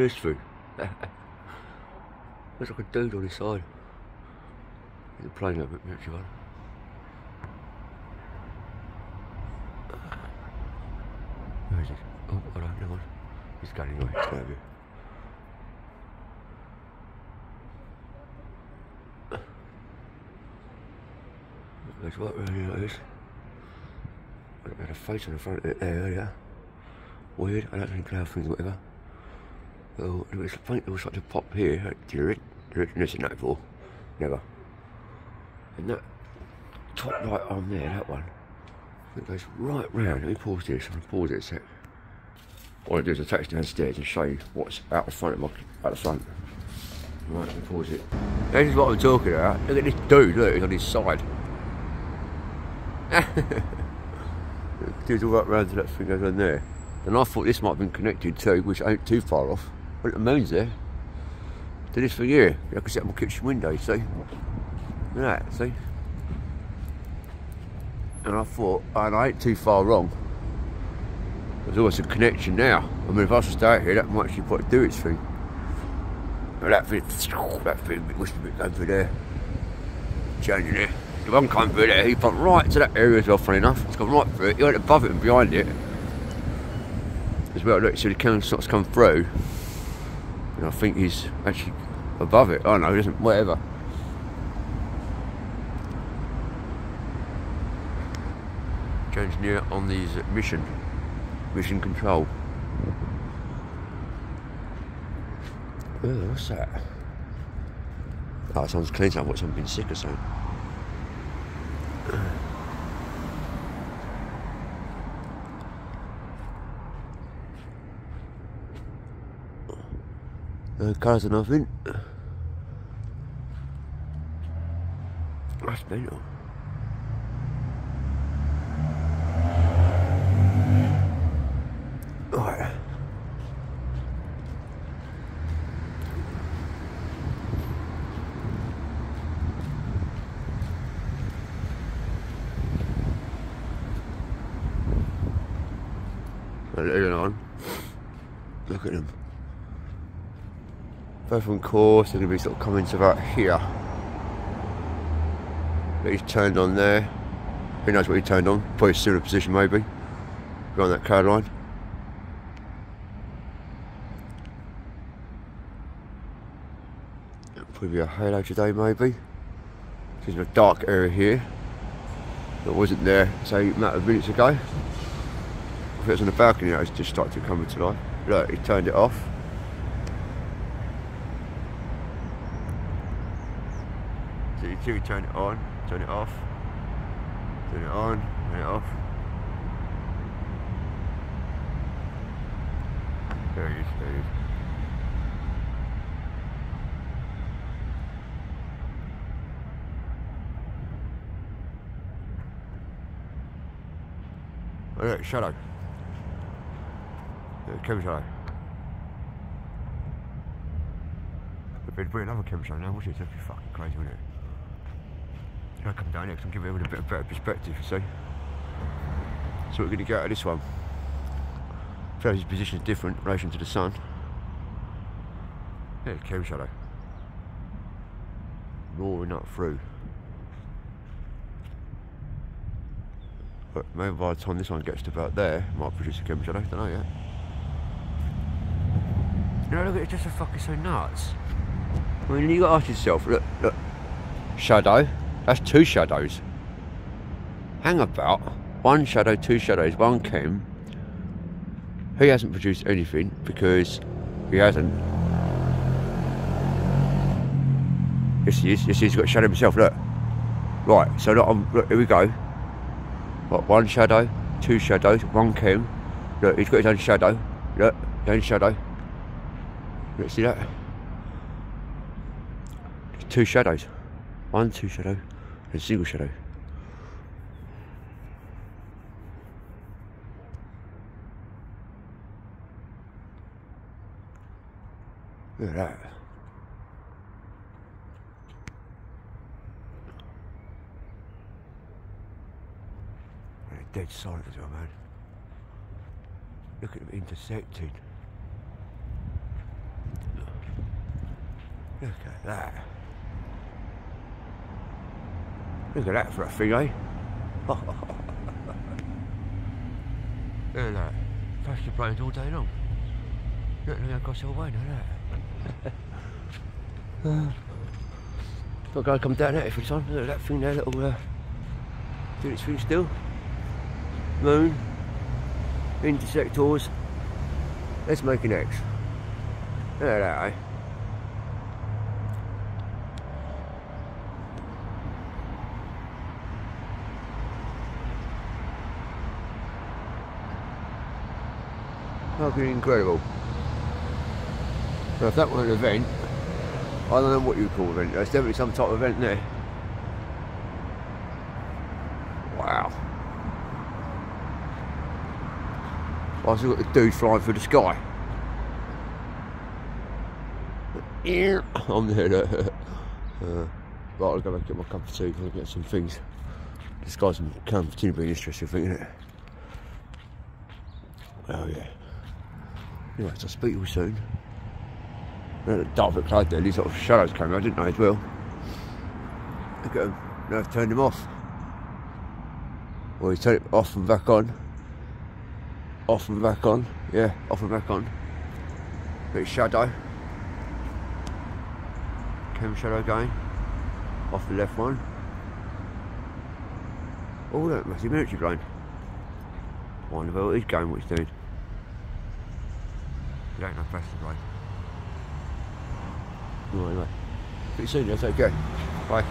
this thing. Looks like a dude on his side. He's playing a bit, actually, one. Where is he? Oh, on, never mind. He's going anyway, he's going here. That's what really that is. I had a face on the front of it there earlier. Weird, I don't think cloud things whatever. Oh, it was funny, it was like to pop here. You read? Do you read? Never. And that top right on there, that one, it goes right round. Let me pause this. I'm to pause it a sec. All I do is attach downstairs and show you what's out the front of my, out the front. Right, let me pause it. This is what I'm talking about. Look at this dude, look, he's on his side. Dude's all right round to that thing on there. And I thought this might have been connected too, which ain't too far off. But the moon's there. Do this for you. I can set my kitchen window, see? Look at that, see? And I thought, oh, I ain't too far wrong. There's always a connection now. I mean, if I was to stay out here, that might actually probably do its thing. But that thing, that thing must have been over there. Changing it. The one come through there, he went right to that area as well, funny enough. It's gone right through it. He went above it and behind it. As well, look, see the camera starts come through. And I think he's actually above it. Oh no, he doesn't, whatever. Engineer on these mission, mission control. Oh, what's that? Oh, someone's cleaned something. Someone's been sick or something. No cars or nothing. That's mental. Right. Look on. Look at them. Both on course, there's going to be sort of comments about here. But he's turned on there. Who knows what he turned on? Probably a similar position maybe. Behind that cloud line. Probably a halo today maybe. There's a dark area here that wasn't there say a matter of minutes ago. If it was on the balcony, it's just started to come into life. Look, he turned it off. See, turn it on, turn it off, turn it on, turn it off. There he is, there he is. Oh, look, shadow. Yeah, Kevin shadow. It'd be another Kevin shadow now, which is that'd be fucking crazy, wouldn't it? Know, come down here and give everyone a bit of better perspective, you see. So we're going to go out of this one. His position is different in relation to the sun. Yeah, Kevin shadow. Roaring up through. But maybe by the time this one gets to about there, it might produce a chemical shadow, don't know yet. You know, look, it's just a fucking so nuts. I mean, you got to ask yourself, look, look, shadow, that's two shadows. Hang about, one shadow, two shadows, one chem. He hasn't produced anything because he hasn't. Yes, he is, yes, he's got shadow himself, look. Right, so look, look here we go. What, one shadow, two shadows, one chem. Look, he's got his own shadow. Look, his own shadow. Look, see that? Two shadows. One, two shadow, and a single shadow. Look at that. And it's dead solid as well, man. Look at them intersecting. Look at that. Look at that for a thing, eh? Look at that. Passenger planes all day long. Look, look across the way, look at that. not to come down that every time. Look at that thing there, little uh, doing its thing still. Moon, intersectors. Let's make an X. Look at that, eh? Fucking incredible. Now if that were an event, I don't know what you would call event. There's definitely some type of event there. Wow. I still got the dude flying through the sky. I'm there. Uh, right, I'll go back and get my cup of tea. I'll get some things. This guy's being interesting thing, isn't it? Oh yeah. Anyway, so speak to you soon. The dark cloud there, these sort of shadows came I didn't know as well. Look at. Now I've turned them off. Well, you turn it off and back on. Off and back on. Yeah, off and back on. Bit of shadow. Cam shadow going. Off the left one. Oh, that massive military plane. Wonderful, what he's going, what he's doing. You don't the plane. Right, anyway. Pretty soon, take care. Bye.